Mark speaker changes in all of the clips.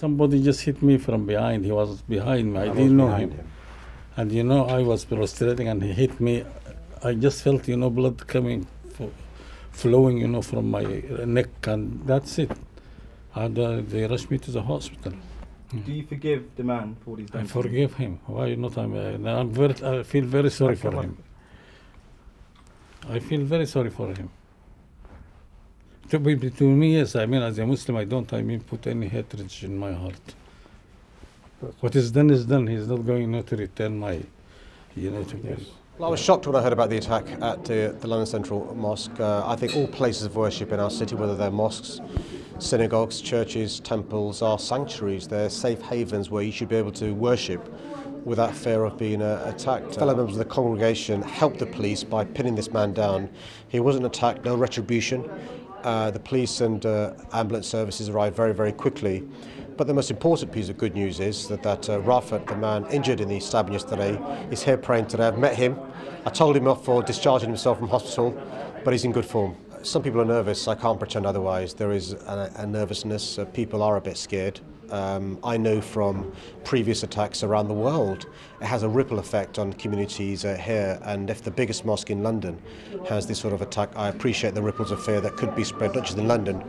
Speaker 1: Somebody just hit me from behind. He was behind me. I
Speaker 2: I
Speaker 1: didn't know him.
Speaker 2: him.
Speaker 1: And you know, I was prostrating and he hit me. I just felt, you know, blood coming, f- flowing, you know, from my neck, and that's it. And uh, they rushed me to the hospital.
Speaker 3: Do you forgive the man for what he's done?
Speaker 1: I forgive him. Why not? I'm, uh, I'm very, I feel very sorry for him. I feel very sorry for him. To, be, to me, yes, I mean, as a Muslim, I don't, I mean, put any hatred in my heart. What is done is done. He's not going not to return my, you know, to
Speaker 2: Yes.
Speaker 4: Well, I was shocked when I heard about the attack at uh, the London Central Mosque. Uh, I think all places of worship in our city, whether they're mosques, synagogues, churches, temples, are sanctuaries. They're safe havens where you should be able to worship without fear of being uh, attacked. Fellow members of the congregation helped the police by pinning this man down. He wasn't attacked, no retribution. Uh, the police and uh, ambulance services arrived very, very quickly. But the most important piece of good news is that, that uh, Raafat, the man injured in the stabbing yesterday, is here praying today. I've met him. I told him off for discharging himself from hospital, but he's in good form. Some people are nervous. I can't pretend otherwise. There is a, a nervousness. Uh, people are a bit scared. Um, I know from previous attacks around the world, it has a ripple effect on communities uh, here. And if the biggest mosque in London has this sort of attack, I appreciate the ripples of fear that could be spread not just in London,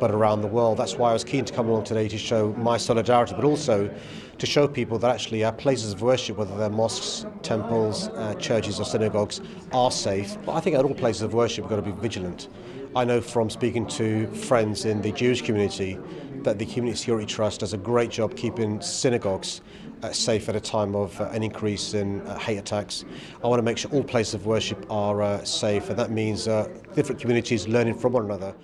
Speaker 4: but around the world. That's why I was keen to come along today to show my solidarity, but also to show people that actually our places of worship, whether they're mosques, temples, uh, churches, or synagogues, are safe. But I think at all places of worship, we've got to be vigilant. I know from speaking to friends in the Jewish community that the Community Security Trust does a great job keeping synagogues uh, safe at a time of uh, an increase in uh, hate attacks. I want to make sure all places of worship are uh, safe, and that means uh, different communities learning from one another.